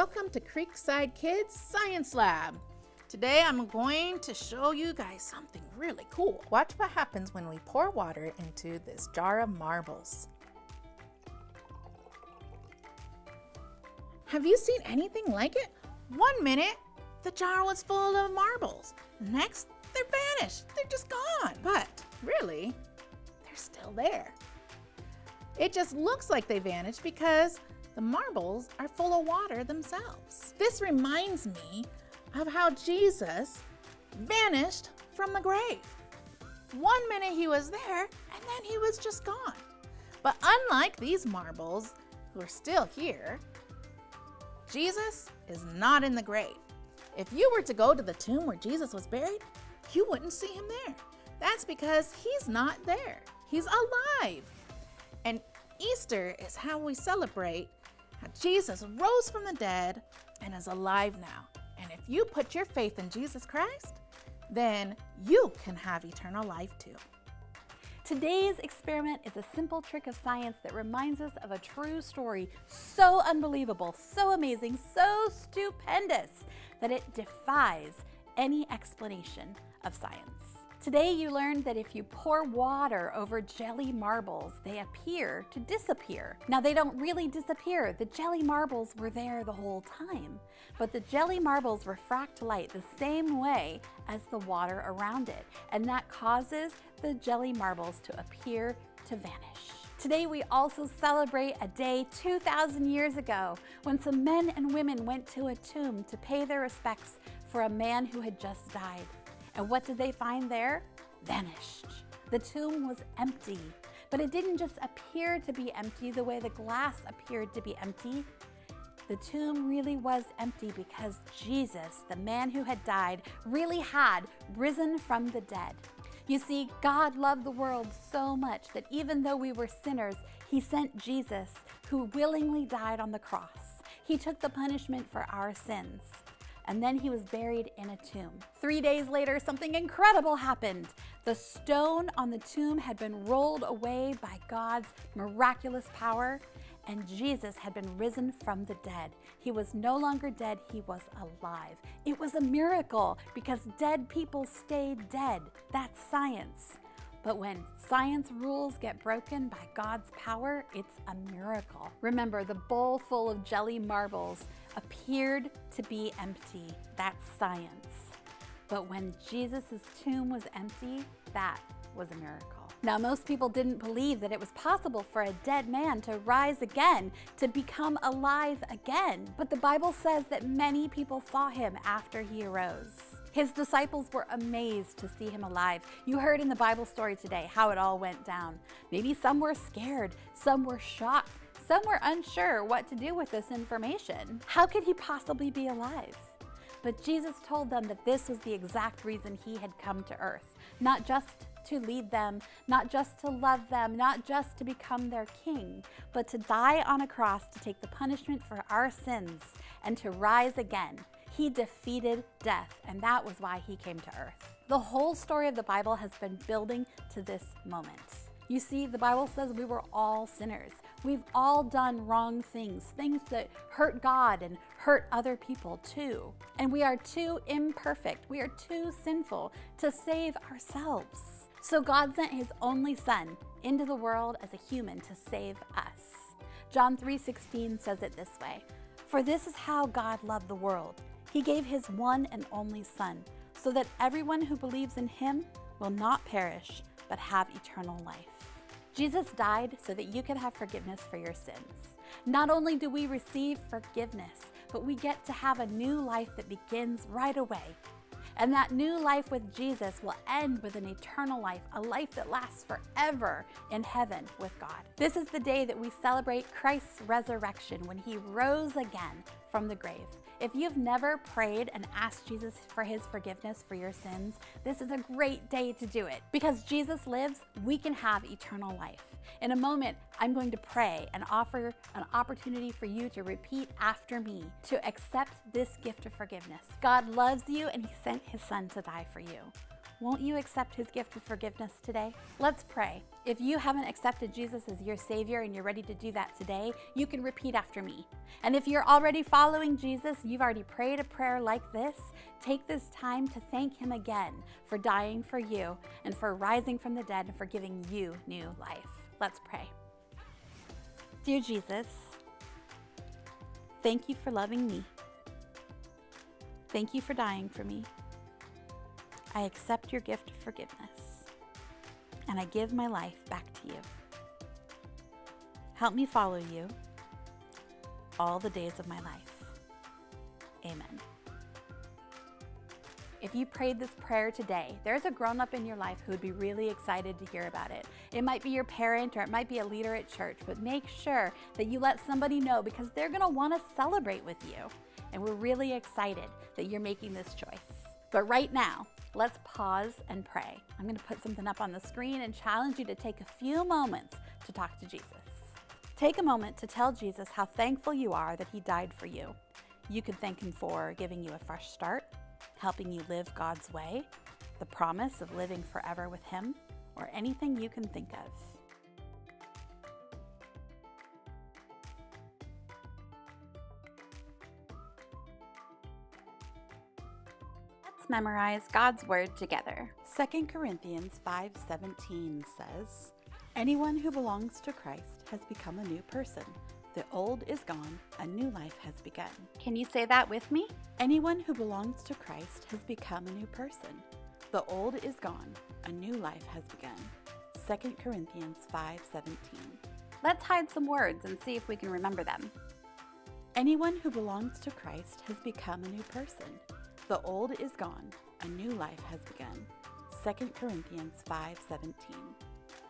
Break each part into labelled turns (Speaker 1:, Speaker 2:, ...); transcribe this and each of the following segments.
Speaker 1: Welcome to Creekside Kids Science Lab. Today I'm going to show you guys something really cool. Watch what happens when we pour water into this jar of marbles. Have you seen anything like it? One minute, the jar was full of marbles. Next, they're vanished. They're just gone. But really, they're still there. It just looks like they vanished because the marbles are full of water themselves. This reminds me of how Jesus vanished from the grave. One minute he was there and then he was just gone. But unlike these marbles who are still here, Jesus is not in the grave. If you were to go to the tomb where Jesus was buried, you wouldn't see him there. That's because he's not there. He's alive. And Easter is how we celebrate Jesus rose from the dead and is alive now. And if you put your faith in Jesus Christ, then you can have eternal life too.
Speaker 2: Today's experiment is a simple trick of science that reminds us of a true story so unbelievable, so amazing, so stupendous that it defies any explanation of science. Today you learned that if you pour water over jelly marbles, they appear to disappear. Now they don't really disappear. The jelly marbles were there the whole time, but the jelly marbles refract light the same way as the water around it, and that causes the jelly marbles to appear to vanish. Today we also celebrate a day 2,000 years ago when some men and women went to a tomb to pay their respects for a man who had just died. And what did they find there? Vanished. The tomb was empty. But it didn't just appear to be empty the way the glass appeared to be empty. The tomb really was empty because Jesus, the man who had died, really had risen from the dead. You see, God loved the world so much that even though we were sinners, He sent Jesus, who willingly died on the cross. He took the punishment for our sins and then he was buried in a tomb. Three days later, something incredible happened. The stone on the tomb had been rolled away by God's miraculous power, and Jesus had been risen from the dead. He was no longer dead, he was alive. It was a miracle because dead people stay dead. That's science. But when science rules get broken by God's power, it's a miracle. Remember, the bowl full of jelly marbles appeared to be empty. That's science. But when Jesus' tomb was empty, that was a miracle. Now, most people didn't believe that it was possible for a dead man to rise again, to become alive again. But the Bible says that many people saw him after he arose. His disciples were amazed to see him alive. You heard in the Bible story today how it all went down. Maybe some were scared, some were shocked, some were unsure what to do with this information. How could he possibly be alive? But Jesus told them that this was the exact reason he had come to earth, not just to lead them, not just to love them, not just to become their king, but to die on a cross to take the punishment for our sins and to rise again he defeated death, and that was why he came to earth. The whole story of the Bible has been building to this moment. You see, the Bible says we were all sinners. We've all done wrong things, things that hurt God and hurt other people too. And we are too imperfect, we are too sinful to save ourselves. So God sent his only son into the world as a human to save us. John 3:16 says it this way: "For this is how God loved the world. He gave his one and only Son, so that everyone who believes in him will not perish, but have eternal life. Jesus died so that you could have forgiveness for your sins. Not only do we receive forgiveness, but we get to have a new life that begins right away. And that new life with Jesus will end with an eternal life, a life that lasts forever in heaven with God. This is the day that we celebrate Christ's resurrection when he rose again from the grave. If you've never prayed and asked Jesus for his forgiveness for your sins, this is a great day to do it. Because Jesus lives, we can have eternal life. In a moment, I'm going to pray and offer an opportunity for you to repeat after me to accept this gift of forgiveness. God loves you and he sent his son to die for you. Won't you accept his gift of forgiveness today? Let's pray. If you haven't accepted Jesus as your Savior and you're ready to do that today, you can repeat after me. And if you're already following Jesus, you've already prayed a prayer like this, take this time to thank Him again for dying for you and for rising from the dead and for giving you new life. Let's pray. Dear Jesus, thank you for loving me. Thank you for dying for me. I accept your gift of forgiveness, and I give my life back to you. Help me follow you all the days of my life. Amen. If you prayed this prayer today, there's a grown up in your life who would be really excited to hear about it. It might be your parent or it might be a leader at church, but make sure that you let somebody know because they're going to want to celebrate with you. And we're really excited that you're making this choice. But right now, let's pause and pray. I'm going to put something up on the screen and challenge you to take a few moments to talk to Jesus. Take a moment to tell Jesus how thankful you are that He died for you. You could thank Him for giving you a fresh start, helping you live God's way, the promise of living forever with Him, or anything you can think of. Memorize God's word together.
Speaker 3: 2 Corinthians 5:17 says, "Anyone who belongs to Christ has become a new person. The old is gone, a new life has begun."
Speaker 2: Can you say that with me?
Speaker 3: Anyone who belongs to Christ has become a new person. The old is gone, a new life has begun. 2 Corinthians 5:17.
Speaker 2: Let's hide some words and see if we can remember them.
Speaker 3: Anyone who belongs to Christ has become a new person. The old is gone, a new life has begun. 2 Corinthians 5:17.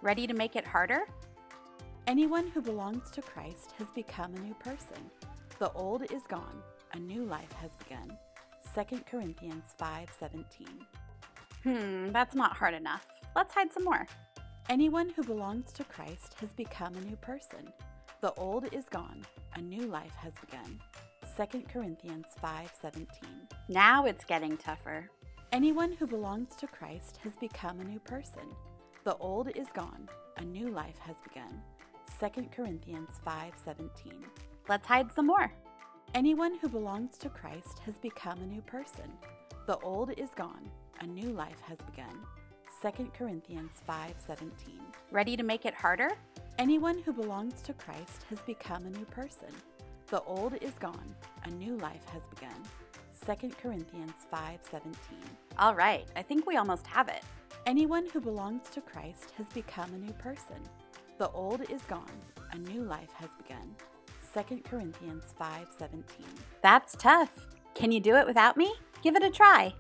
Speaker 2: Ready to make it harder?
Speaker 3: Anyone who belongs to Christ has become a new person. The old is gone, a new life has begun. 2 Corinthians 5:17.
Speaker 2: Hmm, that's not hard enough. Let's hide some more.
Speaker 3: Anyone who belongs to Christ has become a new person. The old is gone, a new life has begun. 2 Corinthians 5:17.
Speaker 2: Now it's getting tougher.
Speaker 3: Anyone who belongs to Christ has become a new person. The old is gone, a new life has begun. 2 Corinthians 5:17.
Speaker 2: Let's hide some more.
Speaker 3: Anyone who belongs to Christ has become a new person. The old is gone, a new life has begun. 2 Corinthians 5:17.
Speaker 2: Ready to make it harder?
Speaker 3: Anyone who belongs to Christ has become a new person. The old is gone, a new life has begun. 2 Corinthians 5:17.
Speaker 2: All right, I think we almost have it.
Speaker 3: Anyone who belongs to Christ has become a new person. The old is gone, a new life has begun. 2 Corinthians 5:17.
Speaker 2: That's tough. Can you do it without me? Give it a try.